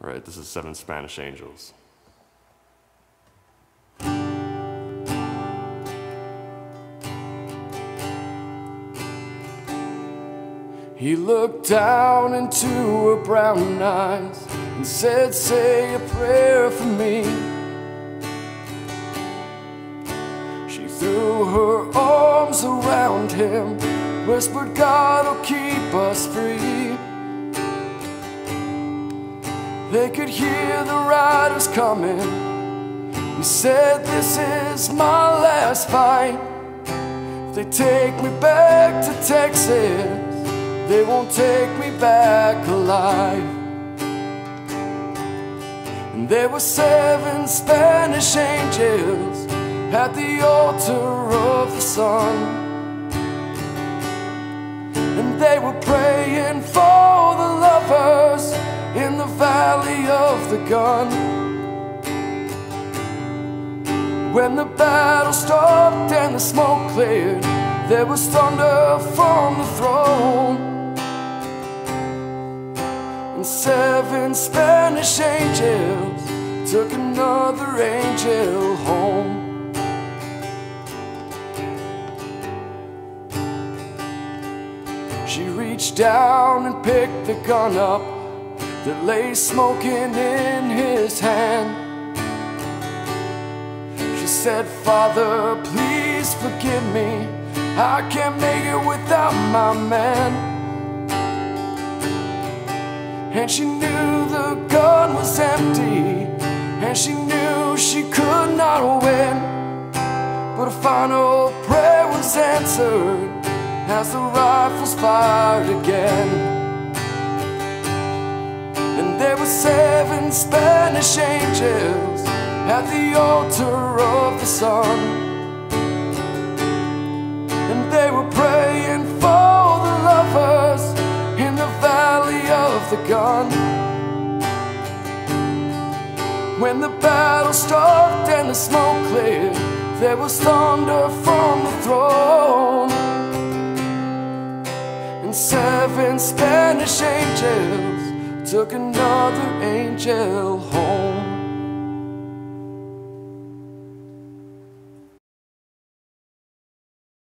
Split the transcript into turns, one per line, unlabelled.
Right, this is Seven Spanish Angels. He looked down into her brown eyes and said, Say a prayer for me. She threw her arms around him, whispered, God will keep us free. They could hear the riders coming. He said, This is my last fight. If they take me back to Texas. They won't take me back alive. And there were seven Spanish angels at the altar of the sun. The gun. When the battle stopped and the smoke cleared, there was thunder from the throne. And seven Spanish angels took another angel home. She reached down and picked the gun up that lay smoking in his hand. She said, Father, please forgive me. I can't make it without my man. And she knew the gun was empty, and she knew she could not win. But a final prayer was answered as the rifles fired again. Seven Spanish angels at the altar of the sun. And they were praying for the lovers in the valley of the gun. When the battle stopped and the smoke cleared, there was thunder from the throne. And seven Spanish angels took another angel home.